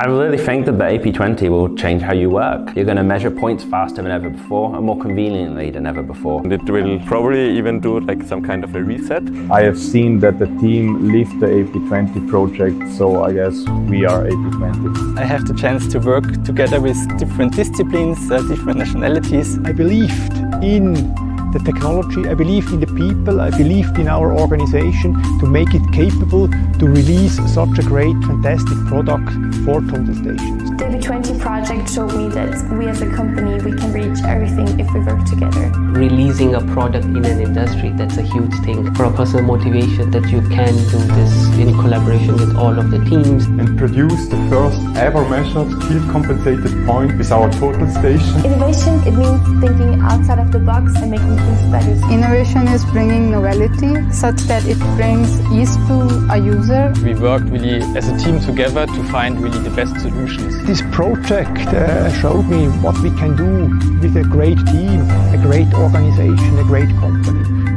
I really think that the AP20 will change how you work. You're going to measure points faster than ever before and more conveniently than ever before. And It will probably even do like some kind of a reset. I have seen that the team lived the AP20 project, so I guess we are AP20. I have the chance to work together with different disciplines, uh, different nationalities. I believed in the technology, I believed in the people, I believed in our organization to make it capable to release such a great, fantastic product for total stations. The AP20 project showed me that we as a company, we can reach everything if we work together. Releasing a product in an industry, that's a huge thing. For a personal motivation that you can do this in collaboration with all of the teams. And produce the first ever measured field compensated point with our total station. Innovation, it means thinking outside of the box and making things better. Innovation is bringing novelty such that it brings ease to a user. We worked really as a team together to find really the best solutions. This project uh, showed me what we can do with a great team, a great organization, a great company.